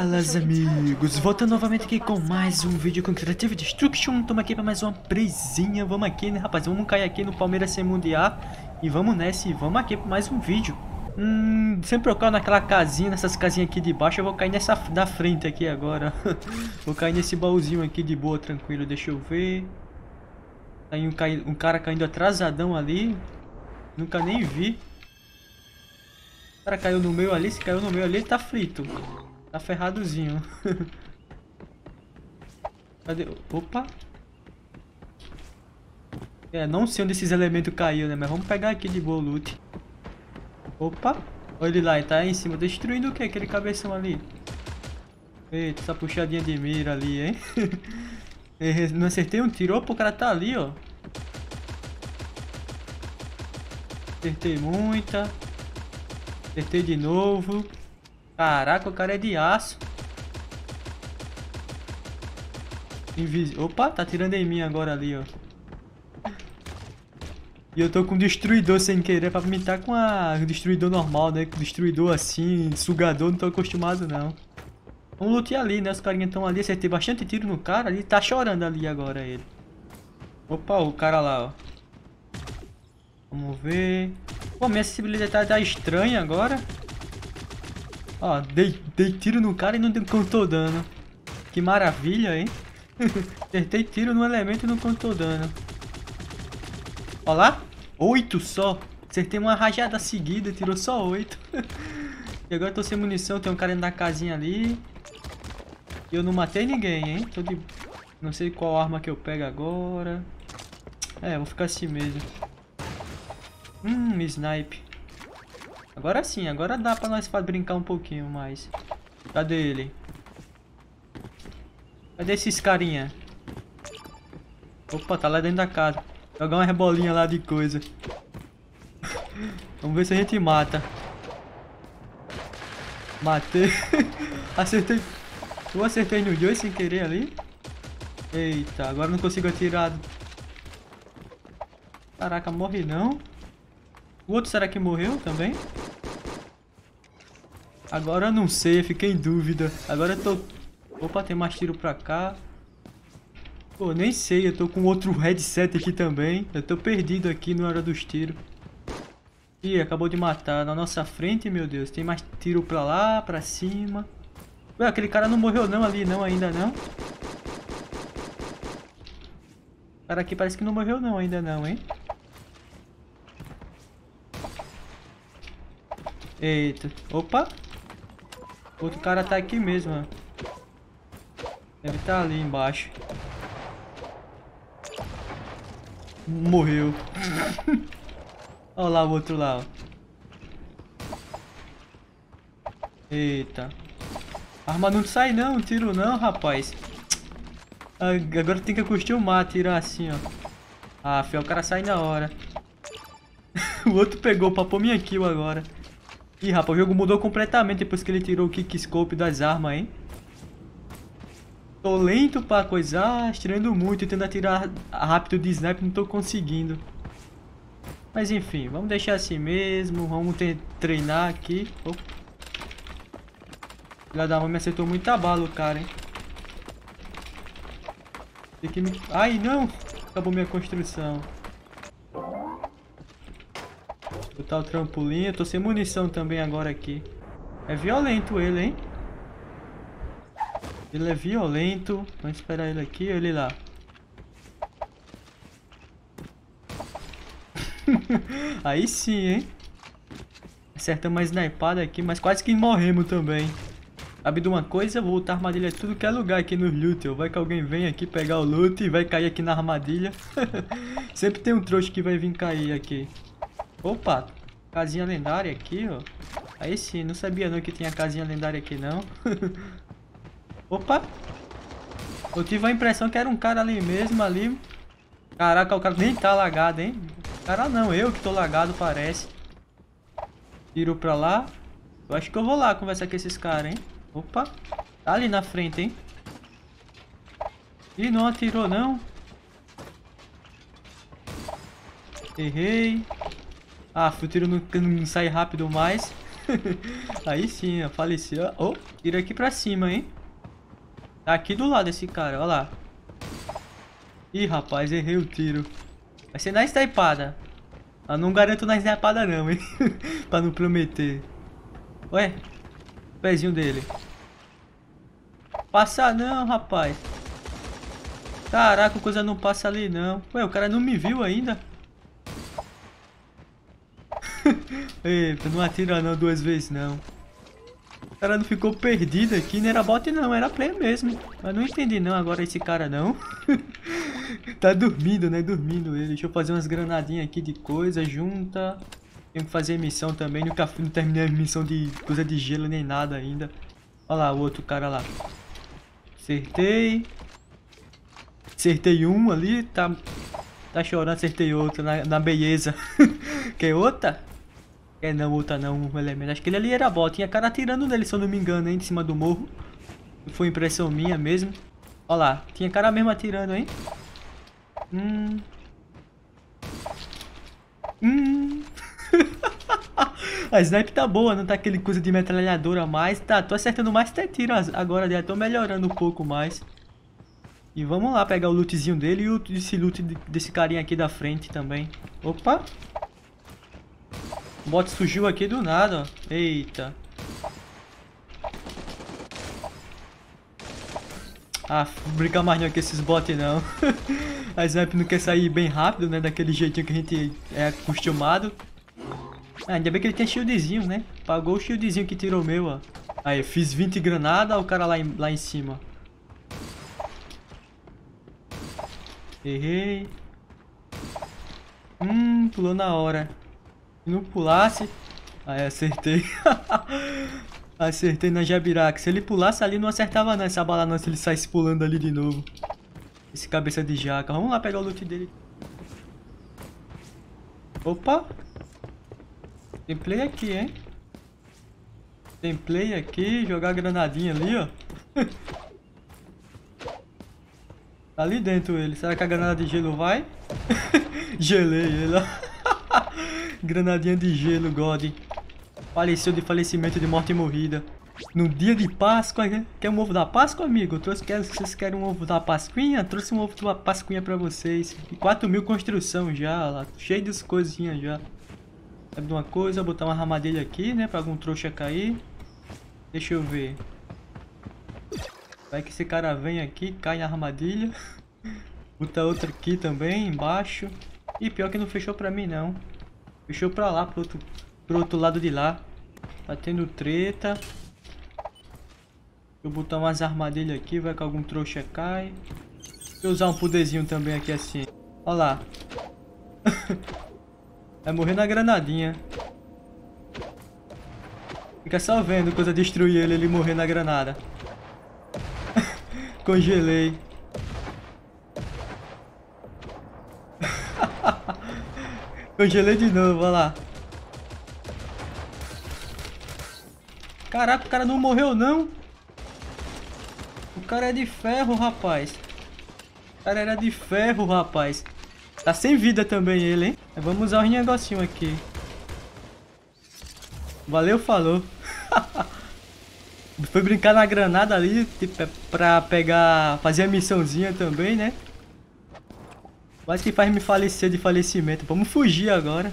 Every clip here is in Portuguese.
Falas amigos, voltando novamente aqui com mais um vídeo com Creative Destruction. Tamo aqui pra mais uma presinha, vamos aqui né rapaz, vamos cair aqui no Palmeiras sem mundial. E vamos nessa e vamos aqui pra mais um vídeo. Hum, sempre eu caio naquela casinha, nessas casinhas aqui de baixo. Eu vou cair nessa da frente aqui agora. Vou cair nesse baúzinho aqui de boa, tranquilo, deixa eu ver. Tem um, cai... um cara caindo atrasadão ali. Nunca nem vi. O cara caiu no meio ali, se caiu no meio ali, ele tá frito. Tá ferradozinho. Cadê? Opa! É, não sei onde esses elementos caiu, né? Mas vamos pegar aqui de boa loot. Opa! Olha ele lá, ele tá aí em cima. Destruindo o que? Aquele cabeção ali. Eita, essa puxadinha de mira ali, hein? não acertei um tiro. Opa, o cara tá ali, ó. Acertei muita. Acertei de novo. Caraca, o cara é de aço. Invis... Opa, tá tirando em mim agora ali, ó. E eu tô com destruidor sem querer pra me estar com a destruidor normal, né? Destruidor assim, sugador, não tô acostumado não. Vamos lutar ali, né? Os carinhas estão ali, acertei bastante tiro no cara ali, tá chorando ali agora ele. Opa, o cara lá, ó. Vamos ver. Pô, minha acessibilidade tá estranha agora. Ó, dei, dei tiro no cara e não contou dano. Que maravilha, hein? Acertei tiro no elemento e não contou dano. Ó lá. Oito só. Acertei uma rajada seguida, tirou só oito. e agora eu tô sem munição, tem um cara na casinha ali. E eu não matei ninguém, hein? Tô de... Não sei qual arma que eu pego agora. É, vou ficar assim mesmo. Hum, snipe. Agora sim, agora dá pra nós brincar um pouquinho mais. Cadê ele? Cadê esses carinha? Opa, tá lá dentro da casa. Jogar uma rebolinha lá de coisa. Vamos ver se a gente mata. Matei. acertei. Eu acertei no Joey sem querer ali. Eita, agora não consigo atirar. Caraca, morre não. O outro será que morreu também? Agora eu não sei, fiquei em dúvida. Agora eu tô... Opa, tem mais tiro pra cá. Pô, nem sei, eu tô com outro headset aqui também. Eu tô perdido aqui na hora dos tiros. Ih, acabou de matar. Na nossa frente, meu Deus. Tem mais tiro pra lá, pra cima. Ué, aquele cara não morreu não ali, não, ainda não. O cara aqui parece que não morreu não, ainda não, hein. Eita. Opa. Outro cara tá aqui mesmo, ó. Deve estar tá ali embaixo. Morreu. Olha lá o outro lá, ó. Eita. Arma não sai não, tiro não, rapaz. Agora tem que acostumar a tirar assim, ó. Ah, fio, o cara sai na hora. o outro pegou, papou minha kill agora. Ih, rapaz, o jogo mudou completamente depois que ele tirou o kickscope das armas, hein? Tô lento pra coisar, estirando muito, tentando atirar rápido de sniper, não tô conseguindo. Mas enfim, vamos deixar assim mesmo, vamos treinar aqui. Opa. Filha da me acertou muita bala o cara, hein? Tem que me... Ai, não! Acabou minha construção. O trampolim. Eu tô sem munição também agora aqui. É violento ele, hein? Ele é violento. Vamos esperar ele aqui. Ele lá. Aí sim, hein? Acertamos uma snipada aqui, mas quase que morremos também. Sabe de uma coisa? Vou botar armadilha tudo que é lugar aqui no loot. Vai que alguém vem aqui pegar o loot e vai cair aqui na armadilha. Sempre tem um trouxa que vai vir cair aqui. Opa, casinha lendária aqui, ó. Aí sim, não sabia não que tinha casinha lendária aqui não. Opa. Eu tive a impressão que era um cara ali mesmo, ali. Caraca, o cara nem tá lagado, hein? Cara não, eu que tô lagado parece. Tiro pra lá. Eu acho que eu vou lá conversar com esses caras, hein? Opa. Tá ali na frente, hein? Ih, não atirou não. Errei. Ah, o tiro não, não sai rápido mais. Aí sim, faleceu. Oh, tira aqui pra cima, hein? Tá aqui do lado esse cara, ó lá. Ih, rapaz, errei o tiro. Vai ser na snipada. Eu não garanto na snipada não, hein? pra não prometer. Ué, pezinho dele. Passa não, rapaz. Caraca, coisa não passa ali não. Ué, o cara não me viu ainda. Eita, não atira não duas vezes não. O cara não ficou perdido aqui, não era bot não, era player mesmo. Mas não entendi não agora esse cara não. tá dormindo, né? Dormindo ele. Deixa eu fazer umas granadinhas aqui de coisa, junta. Tenho que fazer missão também, nunca não terminei a missão de coisa de gelo nem nada ainda. Olha lá o outro cara lá. Acertei. Acertei um ali, tá, tá chorando, acertei outro na, na beleza. Quer outra? É não, outra não, um elemento. Acho que ele ali era bot. Tinha cara atirando nele, se eu não me engano, hein, de cima do morro. Foi impressão minha mesmo. Olha lá, tinha cara mesmo atirando, hein. Hum. Hum. a snipe tá boa, não tá aquele coisa de metralhadora mais. Tá, tô acertando mais até tiro agora, já tô melhorando um pouco mais. E vamos lá pegar o lootzinho dele e o, esse loot desse carinha aqui da frente também. Opa! O bot surgiu aqui do nada, ó. Eita. Ah, brincar mais não com esses bots não. a Snap não quer sair bem rápido, né? Daquele jeitinho que a gente é acostumado. Ah, ainda bem que ele tem shieldzinho, né? Pagou o shieldzinho que tirou meu, ó. Aí, fiz 20 granadas, o cara lá em, lá em cima. Errei. Hum, pulou na hora. Não pulasse... Aí, acertei. acertei na Jabiraca. Se ele pulasse ali, não acertava não essa bala não, se ele saísse pulando ali de novo. Esse cabeça de jaca. Vamos lá pegar o loot dele. Opa! Tem play aqui, hein? Tem play aqui, jogar granadinha ali, ó. Tá ali dentro ele. Será que a granada de gelo vai? Gelei ele, ó. Granadinha de gelo, God. Faleceu de falecimento de morte morrida. No dia de Páscoa? Quer um ovo da Páscoa, amigo? Eu trouxe, quer, vocês querem um ovo da Pasquinha? Trouxe um ovo da Pasquinha pra vocês. 4 mil construção já, lá. Cheio de coisinhas já. Sabe de uma coisa? Botar uma armadilha aqui, né? Pra algum trouxa cair. Deixa eu ver. Vai que esse cara vem aqui, cai na armadilha. Bota outra aqui também, embaixo. E pior que não fechou pra mim, não. Fechou pra lá, pro outro, pro outro lado de lá. Tá tendo treta. Deixa eu botar umas armadilhas aqui, vai que algum trouxa cai. Deixa eu usar um poderzinho também aqui assim. Olha lá. vai morrer na granadinha. Fica só vendo coisa destruir ele, ele morrer na granada. Congelei. Congelei de novo, olha lá. Caraca, o cara não morreu não. O cara é de ferro, rapaz. O cara era de ferro, rapaz. Tá sem vida também ele, hein? Vamos usar os negocinho aqui. Valeu, falou. Foi brincar na granada ali, tipo, é pra pegar, fazer a missãozinha também, né? Quase que faz me falecer de falecimento. Vamos fugir agora.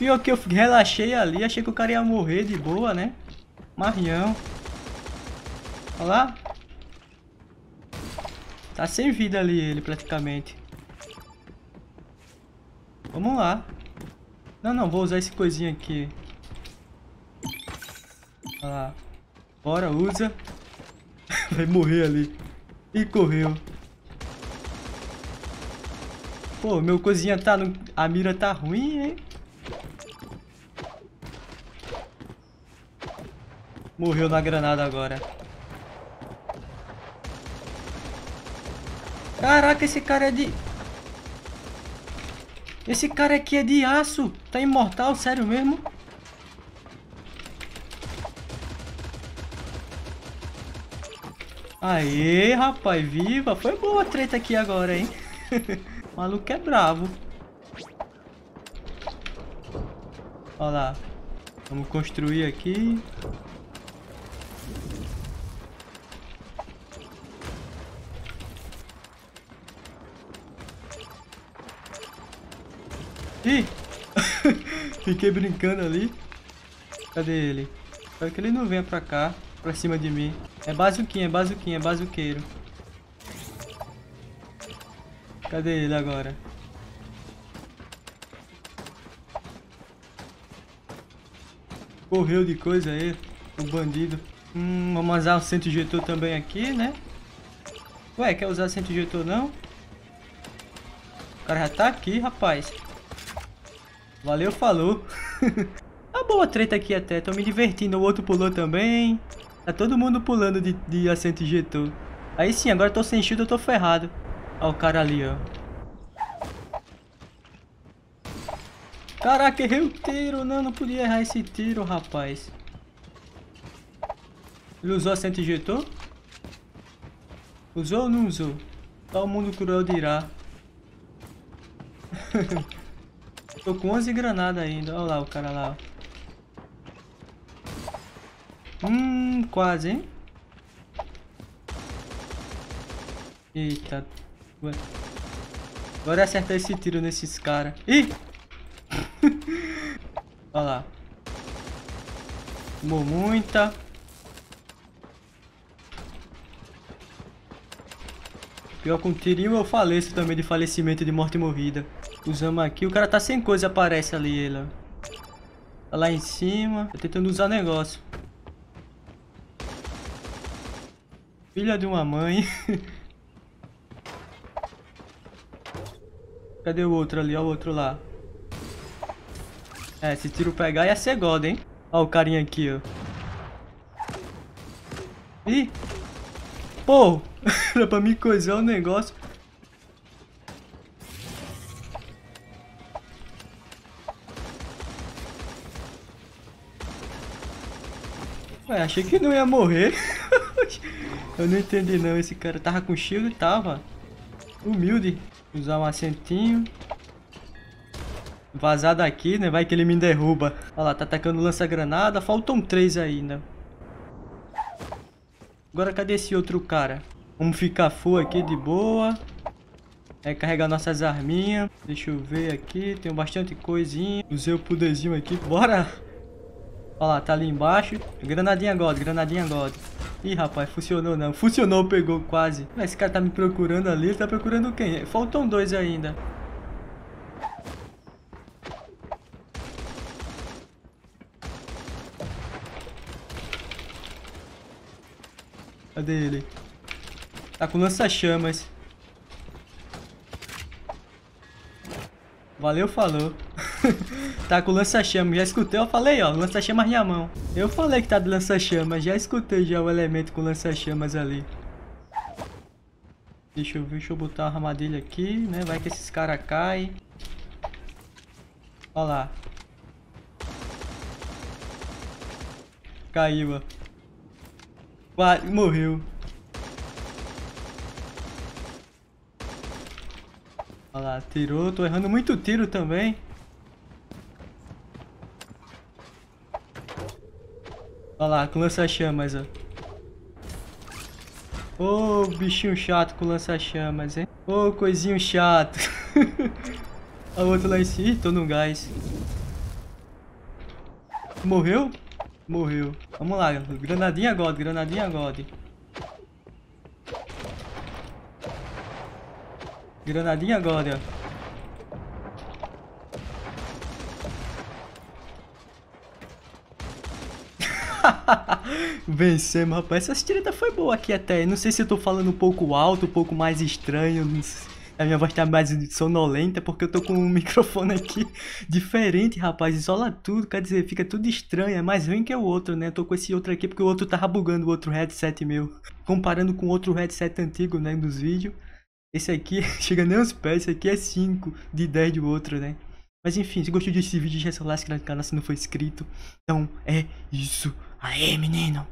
Pior que eu relaxei ali, achei que o cara ia morrer de boa, né? Marião. Olha lá. Tá sem vida ali ele, praticamente. Vamos lá. Não, não, vou usar esse coisinho aqui. Olha lá. Bora, usa. Vai morrer ali. E correu. Pô, meu cozinha tá no... A mira tá ruim, hein? Morreu na granada agora. Caraca, esse cara é de... Esse cara aqui é de aço. Tá imortal, sério mesmo? Aê, rapaz, viva. Foi boa a treta aqui agora, hein? o maluco é bravo. Olha lá. Vamos construir aqui. Ih! Fiquei brincando ali. Cadê ele? Espero que ele não venha pra cá, pra cima de mim. É bazuquinha, é bazuquinha, é bazuqueiro. Cadê ele agora? Correu de coisa aí, o bandido. Hum, vamos usar o centro injetor também aqui, né? Ué, quer usar centro injetor não? O cara já tá aqui, rapaz. Valeu, falou. Uma boa treta aqui até, tô me divertindo. O outro pulou também. Tá todo mundo pulando de, de assento injetor. Aí sim, agora tô sem shield, eu tô ferrado. Olha o cara ali, ó. Caraca, errei o tiro. Não, não podia errar esse tiro, rapaz. Ele usou assento injetor? Usou ou não usou? Todo mundo cruel dirá. Tô com 11 granadas ainda. Olha lá o cara lá. Hum, quase, hein? Eita. Agora é acertar esse tiro nesses caras. Ih! Olha lá. Tomou muita. Pior com um tirinho eu faleço também de falecimento de morte morrida. Usamos aqui. O cara tá sem coisa, aparece ali ele, ó. Tá lá em cima. Tá tentando usar negócio. Filha de uma mãe. Cadê o outro ali? Olha o outro lá. É, se tiro pegar ia ser God, hein? Olha o carinha aqui, ó. Ih! Pô! Era pra me coisar o negócio. Ué, achei que não ia morrer. Eu não entendi não. Esse cara tava com shield e tava. Humilde. Usar um assentinho. Vazar daqui, né? Vai que ele me derruba. Olha lá, tá atacando lança-granada. Faltam três ainda. Agora cadê esse outro cara? Vamos ficar full aqui de boa. É, carregar nossas arminhas. Deixa eu ver aqui. Tem bastante coisinha. Usei o poderzinho aqui. Bora! Olha lá, tá ali embaixo. Granadinha God, granadinha God. Ih, rapaz, funcionou não. Funcionou, pegou quase. Esse cara tá me procurando ali. Ele tá procurando quem? Faltam dois ainda. Cadê ele? Tá com lança-chamas. Valeu, falou. tá com lança-chamas, já escutei, eu falei, ó, lança-chamas na mão. Eu falei que tá de lança-chamas, já escutei já o elemento com lança-chamas ali. Deixa eu deixa eu botar uma armadilha aqui, né, vai que esses caras caem. Olha lá. Caiu, ó. Quase, morreu. Olha lá, tirou. Tô errando muito tiro também. Olha lá, com lança-chamas, ó. Ô, oh, bichinho chato com lança-chamas, hein? Ô, oh, coisinho chato. A outra lá em cima. Ih, tô no gás. Morreu? Morreu. Vamos lá, granadinha God, granadinha God. Granadinha agora. Vencemos, rapaz. Essa tireta foi boa aqui até. Não sei se eu tô falando um pouco alto, um pouco mais estranho. A minha voz tá mais sonolenta porque eu tô com um microfone aqui diferente, rapaz. Isola tudo, quer dizer, fica tudo estranho. É mais ruim que o outro, né? Eu tô com esse outro aqui porque o outro tava bugando o outro headset meu. Comparando com outro headset antigo, né, dos vídeos. Esse aqui chega nem aos pés, esse aqui é 5 de 10 do outro, né? Mas enfim, se gostou desse vídeo, deixa seu like no canal se não for inscrito. Então é isso. あ、ええー、みねえの。